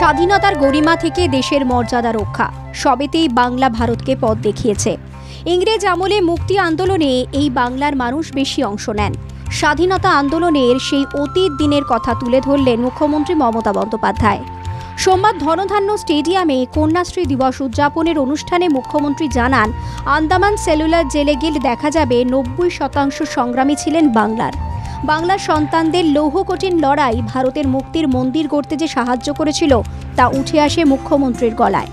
স্বাধীনতার গরিমা থেকে দেশের মর্যাদা রক্ষা। সবেতেই বাংলা ভারতকে পথ দেখিয়েছে। ইংরেজ আমলে মুক্তি আন্দোলনে এই বাংলার মানুষ বেশি অংশ নেন। স্বাধীনতা আন্দোলনের সেই অতীত দিনের কথা তুলে ধরলেন মুখ্যমন্ত্রী মমতা বন্দ্যোপাধ্যায়। সোমবার ধনধান্য স্টেডিয়ামে কন্যাশ্রী দিবস উদযাপনের অনুষ্ঠানে মুখ্যমন্ত্রী জানান, আন্দামান সেলুলার জেলে গেলে দেখা যাবে নব্বই শতাংশ সংগ্রামী ছিলেন বাংলার। বাংলার সন্তানদের লৌহ কঠিন লড়াই ভারতের মুক্তির মন্দির গড়তে যে সাহায্য করেছিল, তা উঠে আসে মুখ্যমন্ত্রীর গলায়।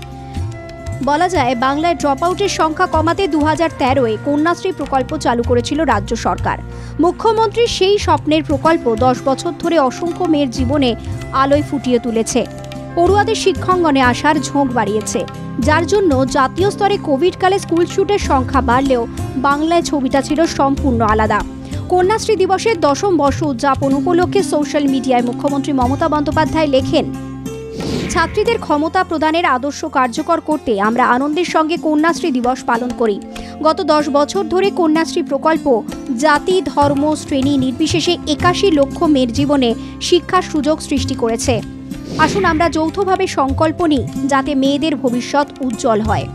বলা যায়, বাংলায় ড্রপ আউটের সংখ্যা কমাতে দু হাজার তেরোয় কন্যাশ্রী প্রকল্প চালু করেছিল রাজ্য সরকার। মুখ্যমন্ত্রীর সেই স্বপ্নের প্রকল্প দশ বছর ধরে অসংখ্য মেয়ের জীবনে আলোয় ফুটিয়ে তুলেছে। পড়ুয়াদের শিক্ষাঙ্গনে আসার ঝোঁক বাড়িয়েছে। যার জন্য জাতীয় স্তরে কোভিডকালে স্কুল শুটের সংখ্যা বাড়লেও বাংলায় ছবিটা ছিল সম্পূর্ণ আলাদা। কন্যাশ্রী দিবসের দশম বর্ষ উদযাপন উপলক্ষে সোশ্যাল মিডিয়ায় মুখ্যমন্ত্রী মমতা বন্দ্যোপাধ্যায় লেখেন, ছাত্রীদের ক্ষমতা প্রদানের আদর্শ কার্যকর করতে আমরা আনন্দের সঙ্গে কন্যাশ্রী দিবস পালন করি। গত দশ বছর ধরে কন্যাশ্রী প্রকল্প জাতি, ধর্ম, শ্রেণি নির্বিশেষে একাশি লক্ষ মেয়ের জীবনে শিক্ষার সুযোগ সৃষ্টি করেছে। আসুন আমরা যৌথভাবে সংকল্প নিই যাতে মেয়েদের ভবিষ্যৎ উজ্জ্বল হয়।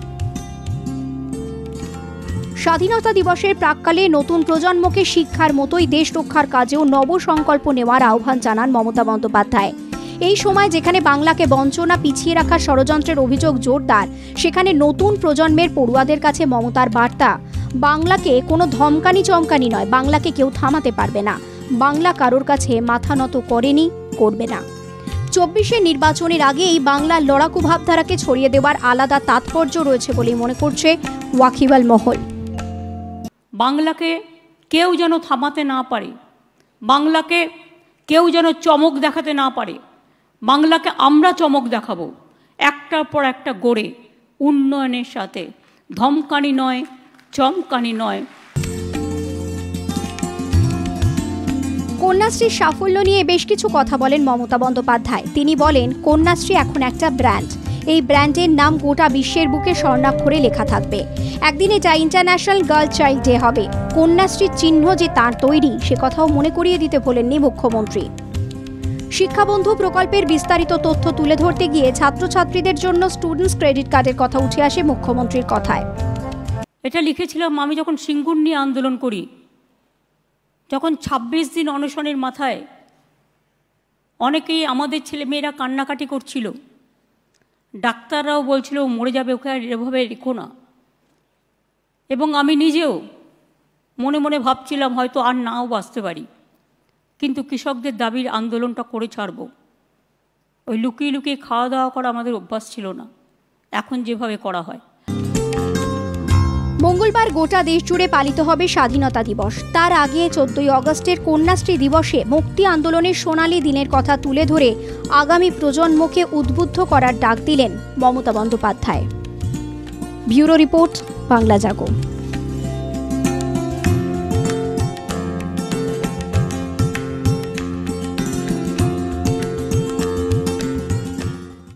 স্বাধীনতা দিবসের প্রাককালে নতুন প্রজন্মকে শিক্ষার মতোই দেশ রক্ষার কাজেও নব সংকল্প নেওয়ার আহ্বান জানান মমতা বন্দ্যোপাধ্যায়। এই সময় যেখানে বাংলাকে বঞ্চনা পিছিয়ে রাখার ষড়যন্ত্রের অভিযোগ জোরদার, সেখানে নতুন প্রজন্মের পড়ুয়াদের কাছে মমতার বার্তা। বাংলাকে কোনো ধমকানি চমকানি নয়, বাংলাকে কেউ থামাতে পারবে না। বাংলা কারোর কাছে মাথা নত করেনি, করবে না। চব্বিশে নির্বাচনের আগে এই বাংলার লড়াকু ভাবধারাকে ছড়িয়ে দেওয়ার আলাদা তাৎপর্য রয়েছে বলেই মনে করছে ওয়াকিবাল মহল। বাংলাকে কেউ যেন থামাতে না পারে, বাংলাকে কেউ যেন চমক দেখাতে না পারে, বাংলাকে আমরা চমক দেখাবো, একটার পর একটা গড়ে, উন্নয়নের সাথে। ধমকানি নয়, চমকানি নয়। কন্যাশ্রীর সাফল্য নিয়ে বেশ কিছু কথা বলেন মমতা বন্দ্যোপাধ্যায়। তিনি বলেন, কন্যাশ্রী এখন একটা ব্র্যান্ড। এই ব্র্যান্ডের নাম গোটা বিশ্বের বুকে স্বর্ণাক্ষরে লেখা থাকবে। একদিন এটা ইন্টারন্যাশনাল গার্ল চাইল্ড ডে হবে, কন্যাশ্রীর চিহ্ন যে তার তৈরি, সে কথাও মনে করিয়ে দিতে ভোলেননি মুখ্যমন্ত্রী। শিক্ষাবন্ধু প্রকল্পের বিস্তারিত তথ্য তুলে ধরতে গিয়ে ছাত্রছাত্রীদের জন্য স্টুডেন্টস ক্রেডিট কার্ডের কথা উঠে আসে মুখ্যমন্ত্রীর কথায়। এটা লিখেছিলাম আমি যখন সিঙ্গুর নিয়ে আন্দোলন করি, যখন ২৬ দিন অনশনের মাথায় অনেকেই আমাদের ছেলে মেয়েরা কান্নাকাটি করছিল। ডাক্তাররাও বলছিল "ও মরে যাবে ওকে আর এভাবে রেখো না। এবং আমি নিজেও মনে মনে ভাবছিলাম, হয়তো আর নাও বাঁচতে পারি। কিন্তু কৃষকদের দাবির আন্দোলনটা করে ছাড়ব। ওই লুকিয়ে লুকিয়ে খাওয়া দাওয়া করা আমাদের অভ্যাস ছিল না। এখন যেভাবে করা হয়। মঙ্গলবার গোটা দেশ জুড়ে পালিত হবে স্বাধীনতা দিবস। তার আগে চোদ্দই অগস্টের কন্যাশ্রী দিবসে মুক্তি আন্দোলনের সোনালী দিনের কথা তুলে ধরে আগামী প্রজন্মকে উদ্বুদ্ধ করার ডাক দিলেন মমতা বন্দ্যোপাধ্যায়। ব্যুরো রিপোর্ট, বাংলা জাগো।